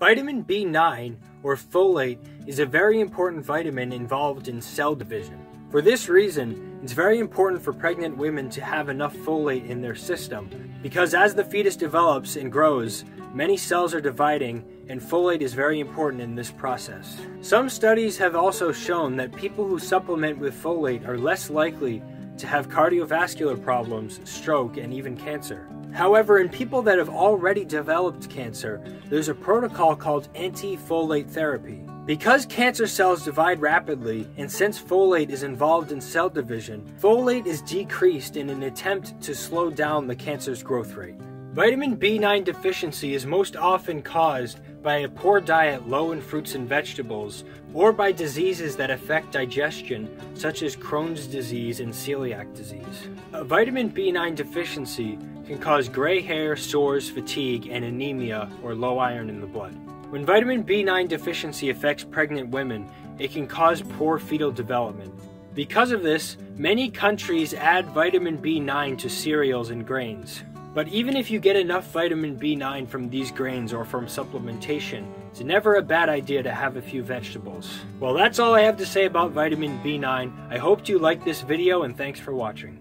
Vitamin B9, or folate, is a very important vitamin involved in cell division. For this reason, it's very important for pregnant women to have enough folate in their system, because as the fetus develops and grows, many cells are dividing, and folate is very important in this process. Some studies have also shown that people who supplement with folate are less likely to have cardiovascular problems, stroke, and even cancer. However, in people that have already developed cancer, there's a protocol called anti-folate therapy. Because cancer cells divide rapidly, and since folate is involved in cell division, folate is decreased in an attempt to slow down the cancer's growth rate. Vitamin B9 deficiency is most often caused by a poor diet low in fruits and vegetables, or by diseases that affect digestion, such as Crohn's disease and celiac disease. A vitamin B9 deficiency can cause gray hair, sores, fatigue, and anemia or low iron in the blood. When vitamin B9 deficiency affects pregnant women, it can cause poor fetal development. Because of this, many countries add vitamin B9 to cereals and grains. But even if you get enough vitamin B9 from these grains or from supplementation, it's never a bad idea to have a few vegetables. Well, that's all I have to say about vitamin B9. I hope you liked this video and thanks for watching.